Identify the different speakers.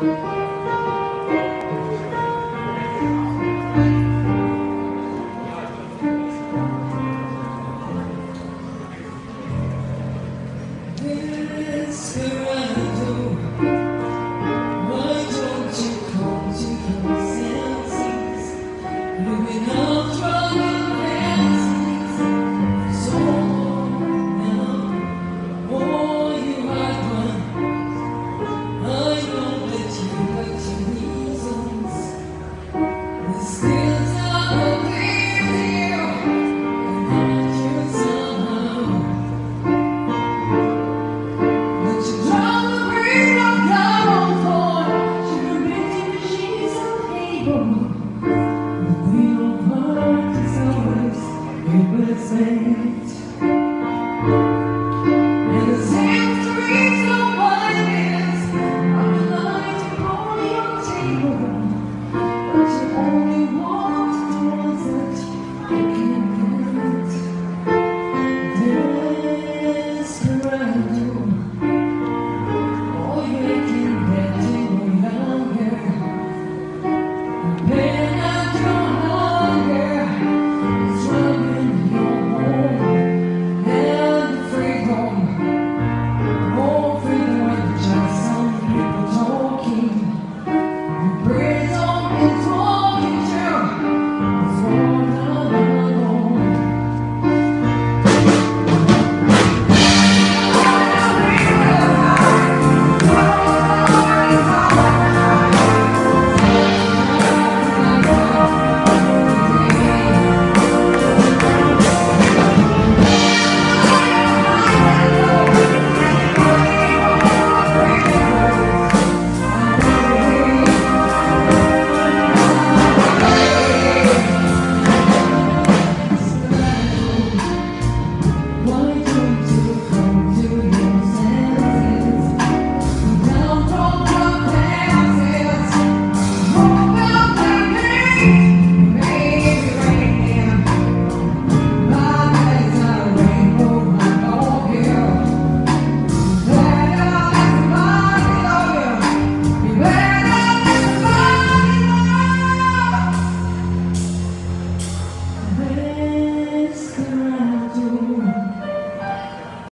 Speaker 1: Spirit. Desperate